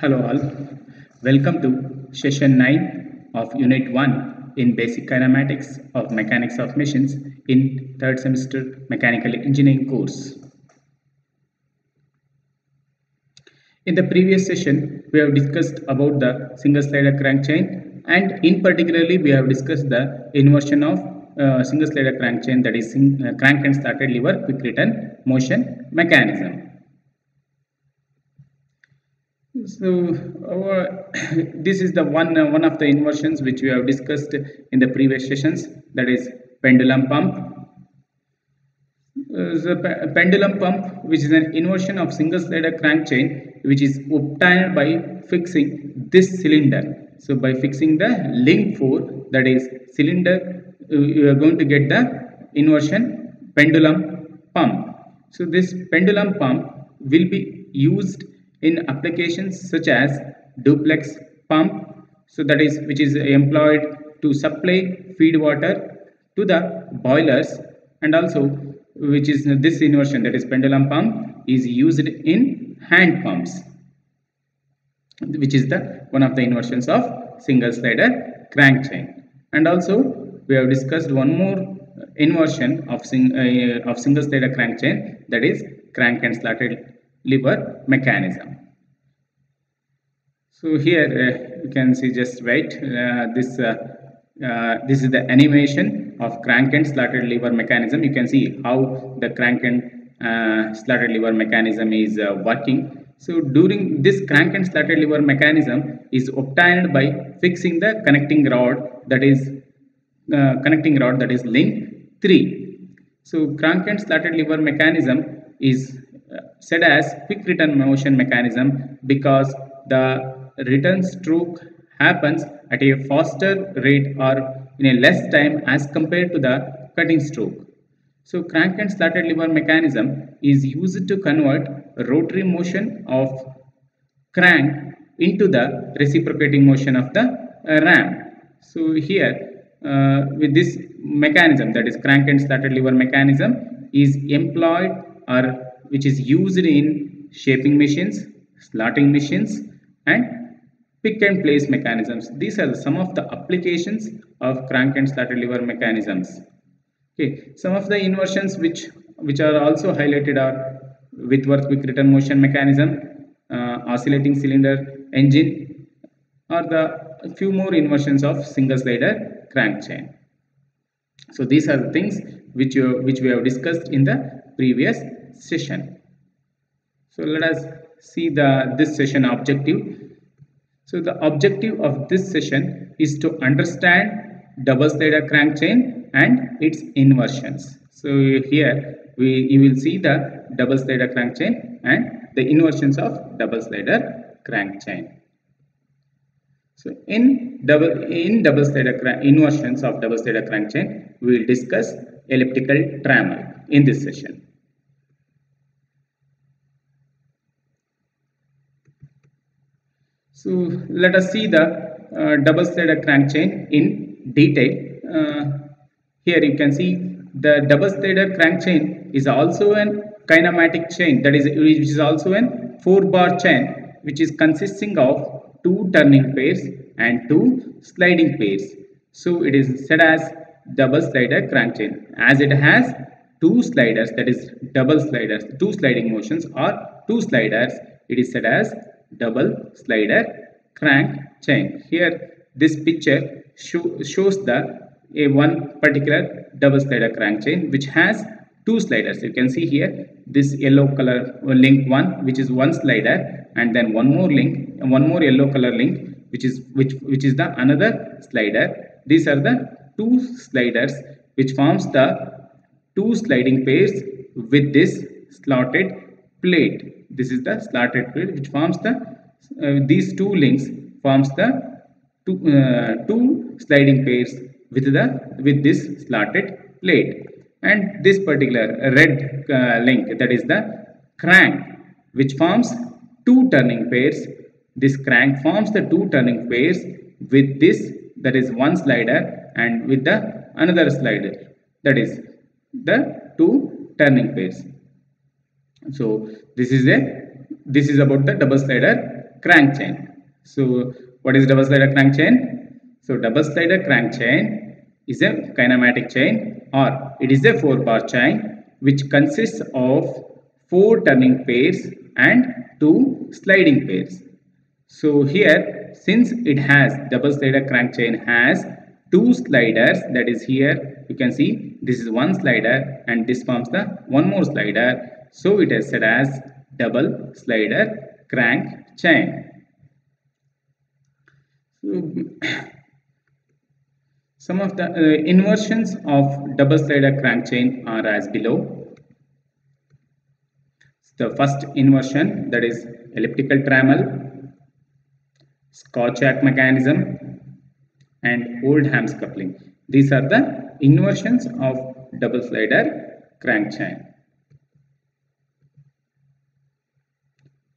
Hello all, welcome to session 9 of unit 1 in basic kinematics of mechanics of machines in third semester mechanical engineering course. In the previous session, we have discussed about the single slider crank chain and in particularly we have discussed the inversion of uh, single slider crank chain that is uh, crank and slotted lever quick return motion mechanism. So our, this is the one uh, one of the inversions which we have discussed in the previous sessions that is pendulum pump. Uh, pendulum pump which is an inversion of single slider crank chain which is obtained by fixing this cylinder. So by fixing the link 4 that is cylinder uh, you are going to get the inversion pendulum pump. So this pendulum pump will be used in applications such as duplex pump so that is which is employed to supply feed water to the boilers and also which is this inversion that is pendulum pump is used in hand pumps which is the one of the inversions of single slider crank chain. And also we have discussed one more inversion of sing, uh, of single slider crank chain that is crank and slotted lever mechanism. So here uh, you can see just right uh, this uh, uh, this is the animation of crank and slotted lever mechanism. You can see how the crank and uh, slotted lever mechanism is uh, working. So during this crank and slotted lever mechanism is obtained by fixing the connecting rod that is connecting rod that is link 3 so crank and slotted lever mechanism is said as quick return motion mechanism because the return stroke happens at a faster rate or in a less time as compared to the cutting stroke. So crank and slotted lever mechanism is used to convert rotary motion of crank into the reciprocating motion of the uh, ram. So here uh, with this mechanism that is crank and slotted lever mechanism is employed or which is used in shaping machines, slotting machines and pick and place mechanisms. These are some of the applications of crank and slotted lever mechanisms. Okay, some of the inversions which which are also highlighted are Whitworth quick return motion mechanism, uh, oscillating cylinder engine, or the few more inversions of single slider crank chain. So these are the things which you, which we have discussed in the previous session. So let us see the this session objective. So the objective of this session is to understand double slider crank chain and its inversions. So here we you will see the double slider crank chain and the inversions of double slider crank chain. So in double in double slider crank inversions of double slider crank chain, we will discuss elliptical trammel in this session. So let us see the uh, double slider crank chain in detail. Uh, here you can see the double slider crank chain is also an kinematic chain that is which is also an four bar chain which is consisting of two turning pairs and two sliding pairs. So it is said as double slider crank chain as it has two sliders that is double sliders two sliding motions or two sliders it is said as double slider crank chain. Here this picture show, shows the a one particular double slider crank chain which has two sliders. You can see here this yellow color uh, link one which is one slider and then one more link one more yellow color link which is which which is the another slider. These are the two sliders which forms the two sliding pairs with this slotted plate. This is the slotted plate which forms the uh, these two links forms the two, uh, two sliding pairs with the with this slotted plate. And this particular red uh, link that is the crank which forms two turning pairs. This crank forms the two turning pairs with this that is one slider and with the another slider that is the two turning pairs so this is a this is about the double slider crank chain. So what is double slider crank chain? So double slider crank chain is a kinematic chain or it is a four bar chain which consists of four turning pairs and two sliding pairs. So here since it has double slider crank chain has two sliders that is here you can see this is one slider and this forms the one more slider so it is said as double slider crank chain. So, some of the uh, inversions of double slider crank chain are as below. The first inversion that is elliptical trammel, Scotch-Yoke mechanism and Oldham's coupling. These are the inversions of double slider crank chain.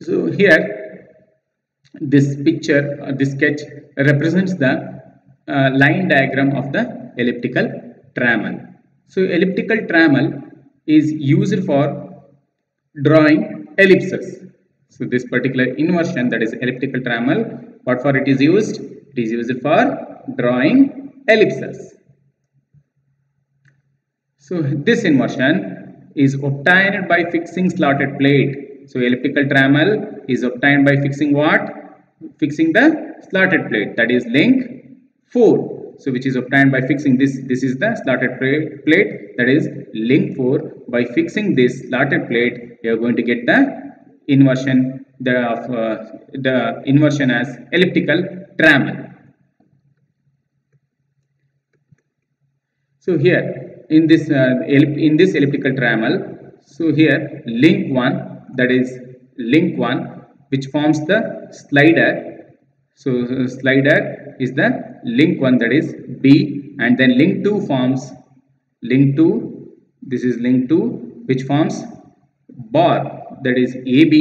So here this picture or this sketch represents the uh, line diagram of the elliptical trammel. So elliptical trammel is used for drawing ellipses. So this particular inversion that is elliptical trammel, what for it is used? It is used for drawing ellipses. So this inversion is obtained by fixing slotted plate. So elliptical trammel is obtained by fixing what? Fixing the slotted plate that is link 4 so which is obtained by fixing this this is the slotted plate that is link 4 by fixing this slotted plate you are going to get the inversion the uh, the inversion as elliptical trammel. So here in this uh, in this elliptical trammel so here link 1 that is link 1 which forms the slider. So slider is the link one that is B and then link 2 forms. Link 2 this is link 2 which forms bar that is AB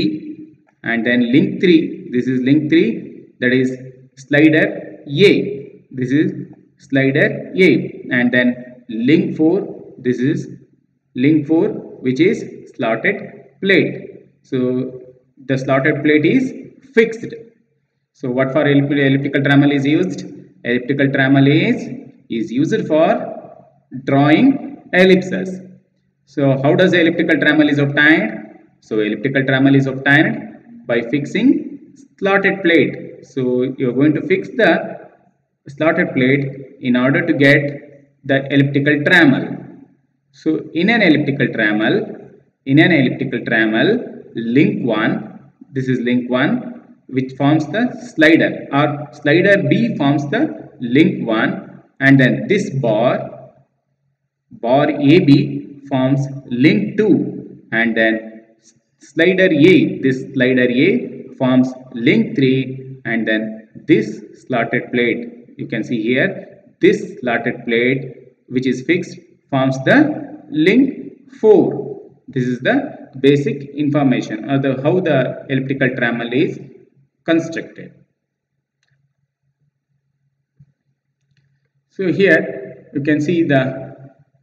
and then link 3 this is link 3 that is slider A this is slider A and then link 4 this is link 4 which is slotted plate so the slotted plate is fixed. So what for elliptical trammel is used? Elliptical trammel is is used for drawing ellipses. So how does elliptical trammel is obtained? So elliptical trammel is obtained by fixing slotted plate. So you're going to fix the slotted plate in order to get the elliptical trammel. So in an elliptical trammel in an elliptical trammel link 1 this is link 1 which forms the slider or slider B forms the link 1 and then this bar bar AB forms link 2 and then slider A this slider A forms link 3 and then this slotted plate you can see here this slotted plate which is fixed forms the link 4 this is the basic information or the how the elliptical trammel is constructed. So here you can see the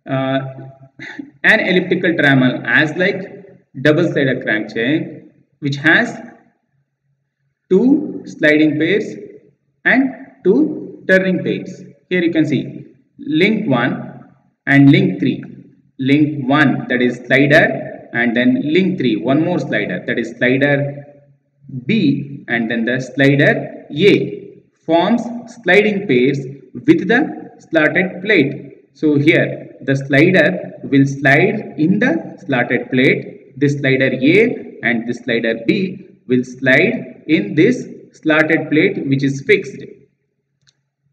uh, an elliptical trammel as like double slider crank chain which has two sliding pairs and two turning pairs. Here you can see link 1 and link 3. Link 1 that is slider and then link 3 one more slider that is slider B and then the slider A forms sliding pairs with the slotted plate. So here the slider will slide in the slotted plate. This slider A and this slider B will slide in this slotted plate which is fixed.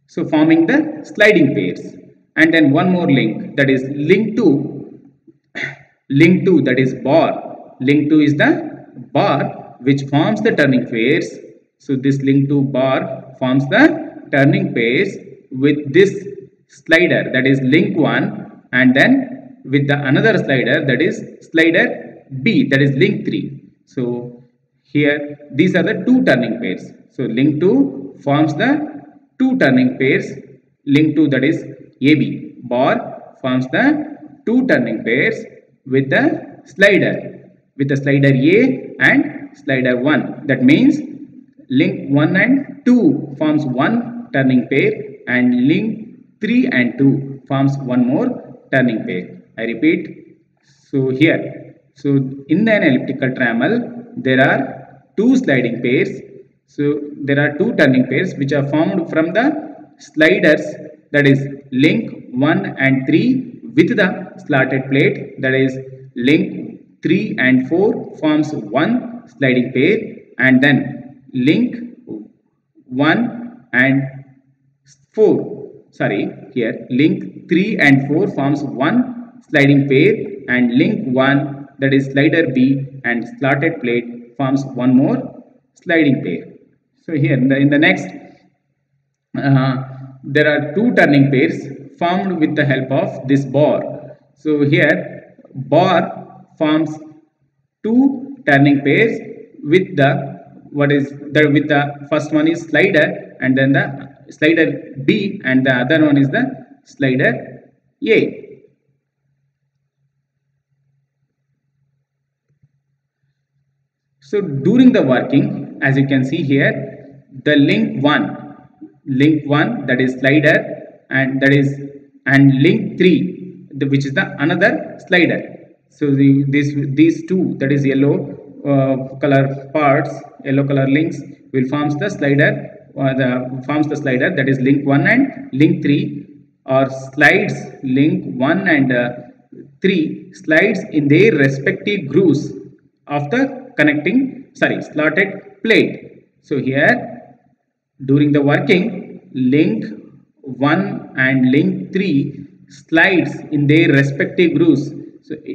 So forming the sliding pairs. And then one more link that is link 2. Link 2 that is bar. Link 2 is the bar which forms the turning pairs. So this link 2 bar forms the turning pairs with this slider that is link 1 and then with the another slider that is slider B that is link 3. So here these are the two turning pairs. So link 2 forms the two turning pairs. Link 2 that is AB bar forms the two turning pairs with the slider with the slider A and slider 1 that means link 1 and 2 forms one turning pair and link 3 and 2 forms one more turning pair. I repeat. So here, so in an elliptical trammel, there are two sliding pairs. So there are two turning pairs which are formed from the sliders that is link 1 and 3 with the slotted plate that is link 3 and 4 forms one sliding pair and then link 1 and 4 sorry here link 3 and 4 forms one sliding pair and link 1 that is slider B and slotted plate forms one more sliding pair. So here in the, in the next uh, there are two turning pairs formed with the help of this bar. So here bar forms two turning pairs with the what is the with the first one is slider and then the slider B and the other one is the slider A. So during the working as you can see here the link 1 link 1 that is slider and that is and link 3 the, which is the another slider. So the, this these two that is yellow uh, color parts yellow color links will forms the slider uh, the forms the slider that is link 1 and link 3 or slides link 1 and uh, 3 slides in their respective grooves of the connecting sorry slotted plate so here during the working link 1 and link 3 slides in their respective grooves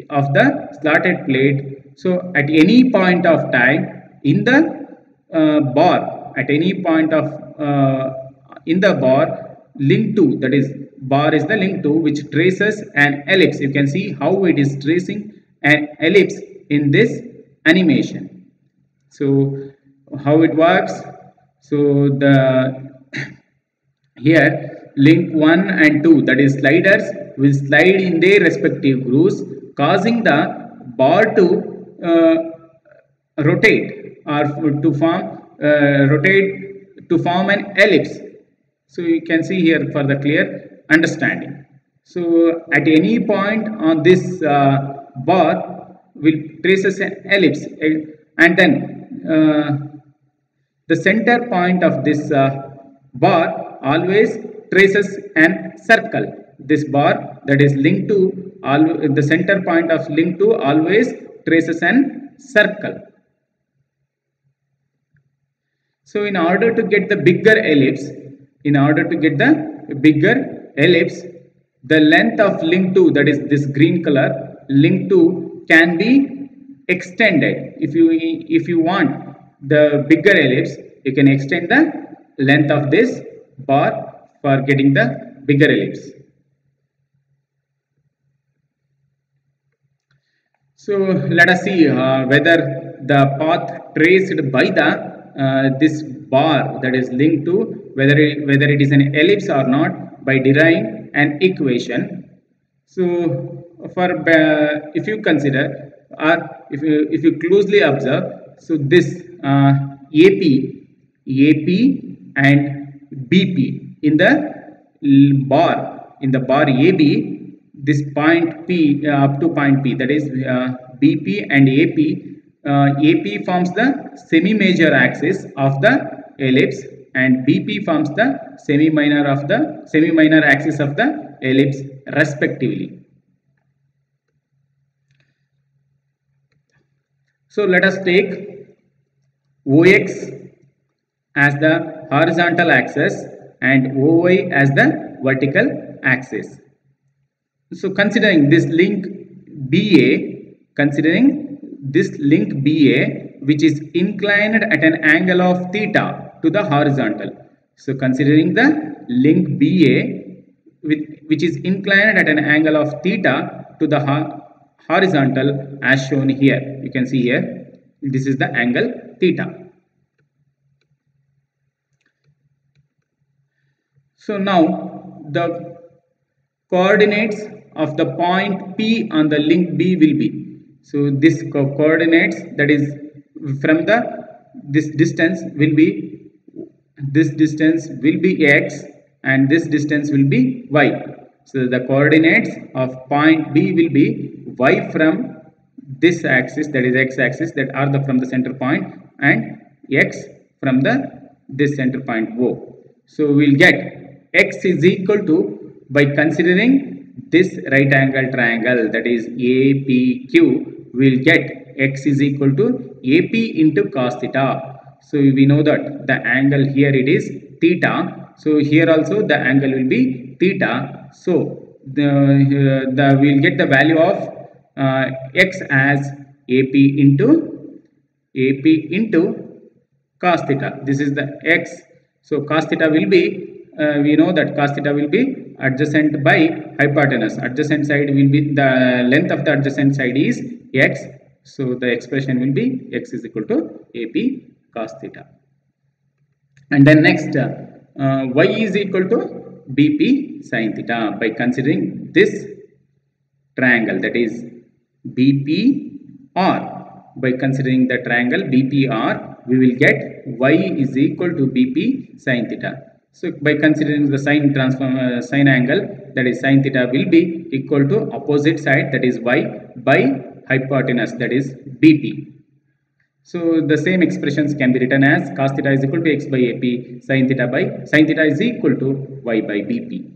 of the slotted plate. So at any point of time in the uh, bar at any point of uh, in the bar link 2 that is bar is the link 2 which traces an ellipse. You can see how it is tracing an ellipse in this animation. So how it works? So the here link 1 and 2 that is sliders will slide in their respective grooves causing the bar to uh, rotate or to form uh, rotate to form an ellipse. So you can see here for the clear understanding. So at any point on this uh, bar will traces an ellipse and then uh, the center point of this uh, bar always traces an circle. This bar that is linked to the center point of link to always traces an circle. So in order to get the bigger ellipse, in order to get the bigger ellipse, the length of link 2 that is this green color link 2 can be extended. If you if you want the bigger ellipse, you can extend the length of this bar for getting the bigger ellipse. So let us see uh, whether the path traced by the uh, this bar that is linked to whether it, whether it is an ellipse or not by deriving an equation. So for uh, if you consider or if you if you closely observe so this uh, AP AP and BP in the bar in the bar AB this point P uh, up to point P that is uh, BP and AP uh, AP forms the semi-major axis of the ellipse and BP forms the semi-minor of the semi-minor axis of the ellipse respectively. So let us take OX as the horizontal axis and OY as the vertical axis. So considering this link BA, considering this link BA which is inclined at an angle of theta to the horizontal. So considering the link BA which is inclined at an angle of theta to the horizontal as shown here. You can see here this is the angle theta. So now the coordinates of the point P on the link B will be. So this co coordinates that is from the this distance will be this distance will be x and this distance will be y so the coordinates of point b will be y from this axis that is x axis that are the from the center point and x from the this center point o so we'll get x is equal to by considering this right angle triangle that is apq we'll get x is equal to ap into cos theta. So we know that the angle here it is theta. So here also the angle will be theta. So the, uh, the we'll get the value of uh, x as ap into ap into cos theta. This is the x. So cos theta will be uh, we know that cos theta will be adjacent by hypotenuse. Adjacent side will be the length of the adjacent side is x. So the expression will be x is equal to ap cos theta. And then next uh, uh, y is equal to bp sin theta. By considering this triangle that is bpr by considering the triangle bpr we will get y is equal to bp sin theta so by considering the sine transform uh, sine angle that is sine theta will be equal to opposite side that is y by hypotenuse that is bp so the same expressions can be written as cos theta is equal to x by ap sin theta by sin theta is equal to y by bp.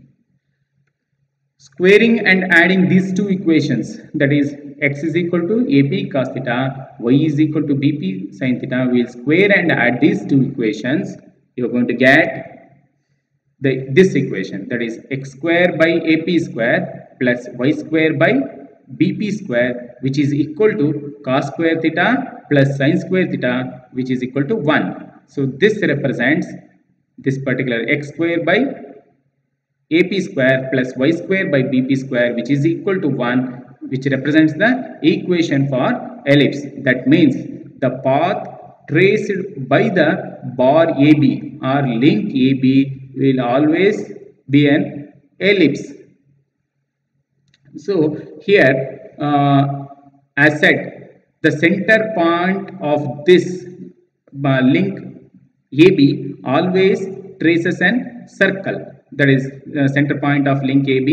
Squaring and adding these two equations that is x is equal to ap cos theta y is equal to bp sin theta we will square and add these two equations you are going to get the this equation that is x square by ap square plus y square by bp square which is equal to cos square theta plus sin square theta which is equal to 1. So this represents this particular x square by ap square plus y square by bp square which is equal to 1 which represents the equation for ellipse. That means the path traced by the bar AB or link AB will always be an ellipse. So here uh, as said the center point of this uh, link AB always traces an circle. That is uh, center point of link AB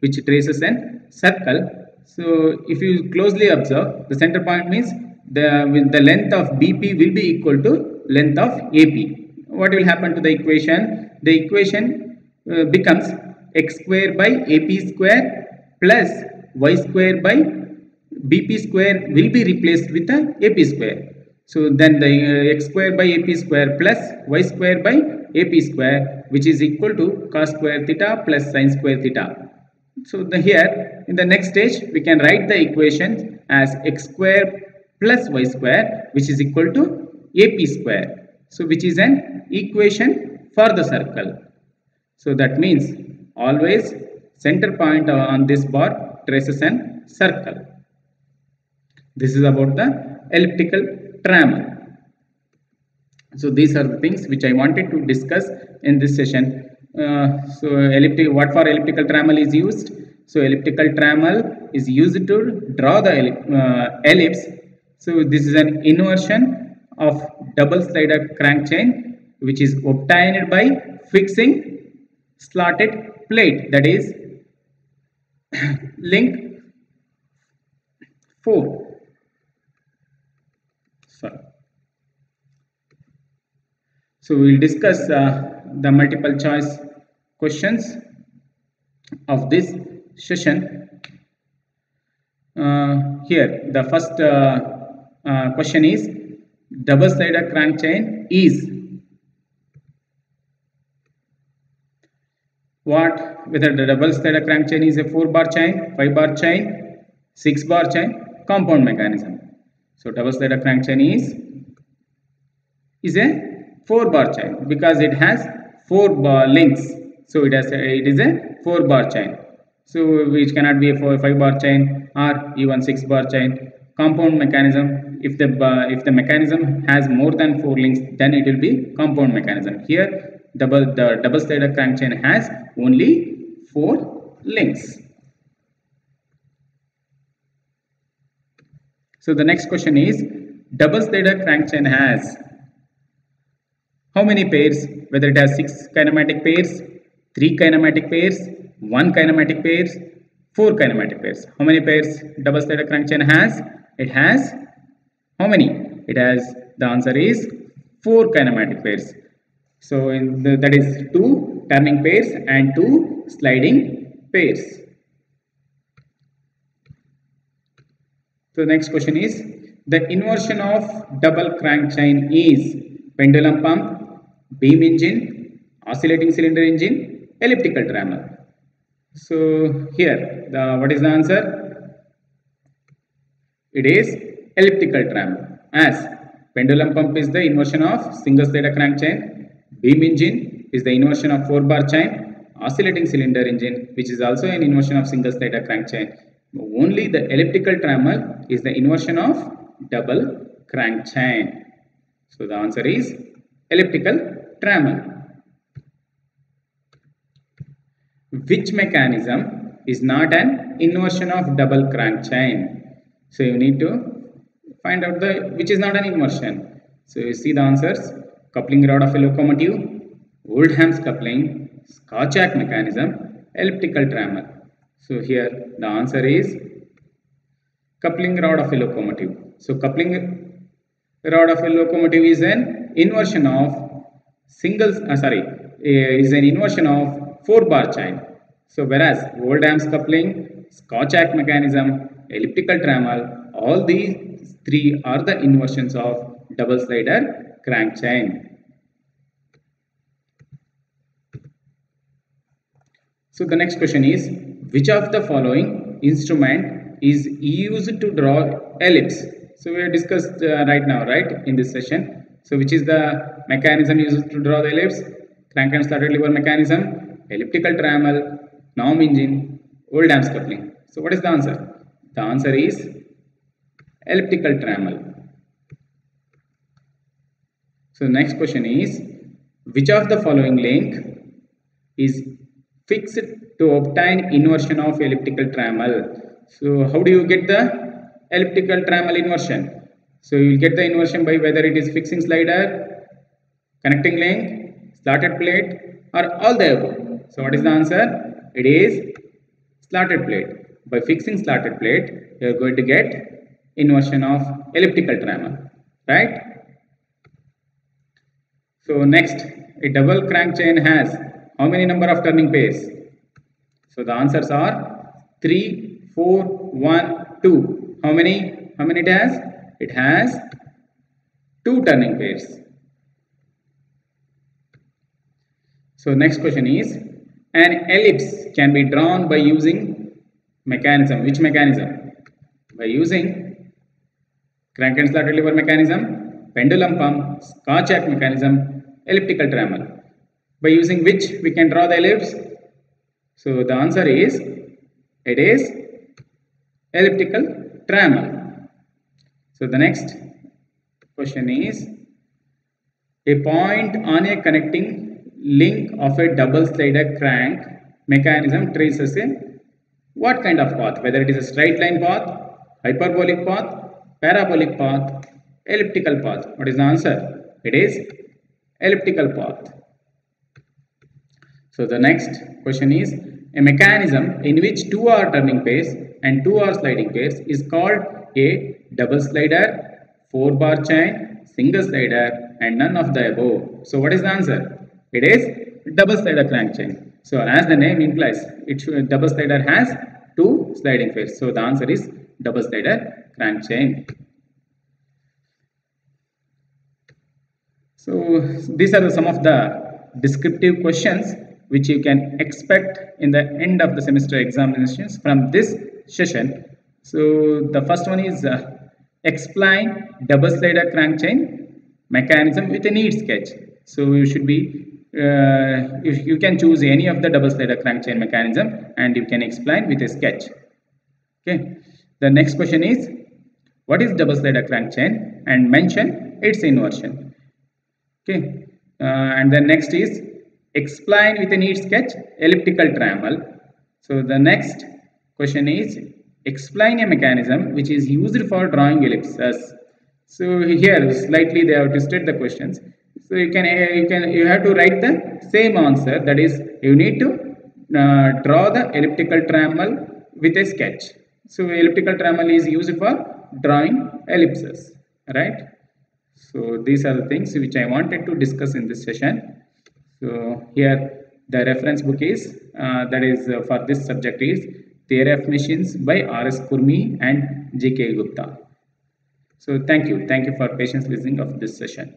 which traces an circle. So if you closely observe the center point means the the length of BP will be equal to length of AP what will happen to the equation the equation uh, becomes x square by AP square plus y square by bp square will be replaced with the ap square. So then the uh, x square by ap square plus y square by ap square which is equal to cos square theta plus sin square theta. So the here in the next stage we can write the equation as x square plus y square which is equal to ap square. So which is an equation for the circle. So that means always center point on this bar traces an circle. This is about the elliptical trammel. So these are the things which I wanted to discuss in this session. Uh, so elliptic, what for elliptical trammel is used? So elliptical trammel is used to draw the uh, ellipse. So this is an inversion of double slider crank chain which is obtained by fixing slotted plate that is link 4 sorry. So we will discuss uh, the multiple choice questions of this session. Uh, here the first uh, uh question is double slider crank chain is what whether the double slider crank chain is a 4 bar chain 5 bar chain 6 bar chain compound mechanism so double slider crank chain is is a four bar chain because it has four bar links. So it has a, it is a four bar chain. So which cannot be a four five bar chain or even six bar chain. Compound mechanism. If the uh, if the mechanism has more than four links, then it will be compound mechanism. Here double the double slider crank chain has only four links. So the next question is double slider crank chain has how many pairs whether it has six kinematic pairs three kinematic pairs one kinematic pairs four kinematic pairs how many pairs double slider crank chain has it has how many? It has the answer is four kinematic pairs. So the, that is two turning pairs and two sliding pairs. So next question is the inversion of double crank chain is pendulum pump beam engine oscillating cylinder engine elliptical trammel so here the what is the answer? It is elliptical trammel as pendulum pump is the inversion of single crank chain beam engine is the inversion of four bar chain oscillating cylinder engine which is also an inversion of single crank chain. Only the elliptical trammel is the inversion of double crank chain. So the answer is elliptical trammel which mechanism is not an inversion of double crank chain? So you need to find out the which is not an inversion so you see the answers. Coupling rod of a locomotive oldham's coupling scotch-yoke mechanism elliptical trammel so here the answer is coupling rod of a locomotive. So coupling rod of a locomotive is an inversion of singles uh, sorry is an inversion of 4 bar chain. So whereas Oldham's coupling scotch-yoke mechanism elliptical trammel all these three are the inversions of double slider crank chain. So the next question is which of the following instrument is used to draw ellipse? So we have discussed uh, right now right in this session. So which is the mechanism used to draw the ellipse? Crank and slotted lever mechanism elliptical trammel Norm engine old Oldham's coupling so what is the answer? The answer is elliptical trammel. So next question is which of the following link is fixed to obtain inversion of elliptical trammel? So how do you get the elliptical trammel inversion? So you will get the inversion by whether it is fixing slider connecting link slotted plate or all the above. So what is the answer? It is slotted plate. By fixing slotted plate you are going to get inversion of elliptical trammel right? So next a double crank chain has how many number of turning pairs? So the answers are 3 4 1 2 how many? How many it has? It has two turning pairs. So next question is an ellipse can be drawn by using mechanism. Which mechanism? By using crank and slotted lever mechanism pendulum pump scotch-yoke mechanism elliptical trammel by using which we can draw the ellipse? So the answer is it is elliptical trammel so the next question is a point on a connecting link of a double slider crank mechanism traces a what kind of path? Whether it is a straight line path hyperbolic path parabolic path elliptical path. What is the answer? It is elliptical path. So the next question is a mechanism in which two are turning pairs and two are sliding pairs is called a double slider four bar chain single slider and none of the above. So what is the answer? It is double slider crank chain. So as the name implies it should, double slider has two sliding pairs so the answer is double slider crank chain so these are the, some of the descriptive questions which you can expect in the end of the semester examinations from this session. So the first one is uh, explain double slider crank chain mechanism with a neat sketch. So you should be uh, if you can choose any of the double slider crank chain mechanism and you can explain with a sketch. Okay. The next question is what is double slider crank chain? And mention its inversion. Okay. Uh, and then next is explain with a neat sketch elliptical trammel so the next question is explain a mechanism which is used for drawing ellipses. So here slightly they have twisted the questions. So you can uh, you can you have to write the same answer. That is you need to uh, draw the elliptical trammel with a sketch. So elliptical trammel is used for drawing ellipses right? So these are the things which i wanted to discuss in this session. So here the reference book is uh, that is uh, for this subject is theory machines by rs Khurmi and jk gupta. So thank you. Thank you for patience listening of this session